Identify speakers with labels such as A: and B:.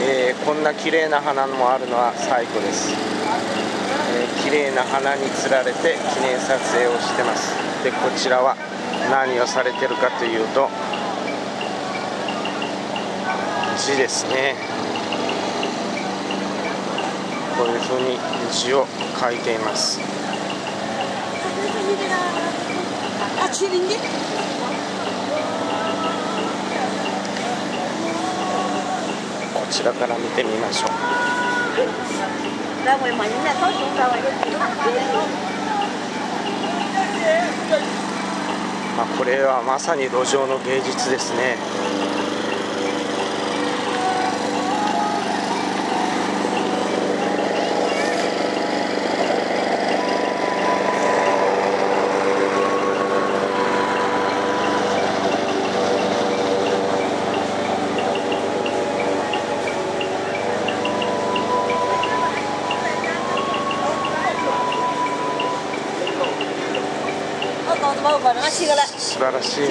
A: えー、こんな綺麗な花もあるのは最高です、えー、綺麗な花につられて記念撮影をしてます。でこちらは何をされてるかというと字ですね。こういうふうに字を書いています。こちらから見てみましょうまあ、これはまさに路上の芸術ですね。の馬馬の足。素晴らしい。